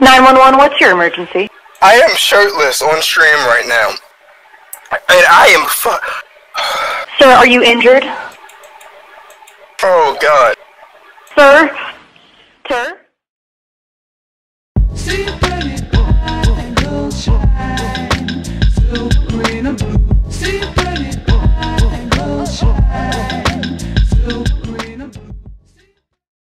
911, what's your emergency? I am shirtless on stream right now. And I am fu- Sir, are you injured? Oh god. Sir? Sir?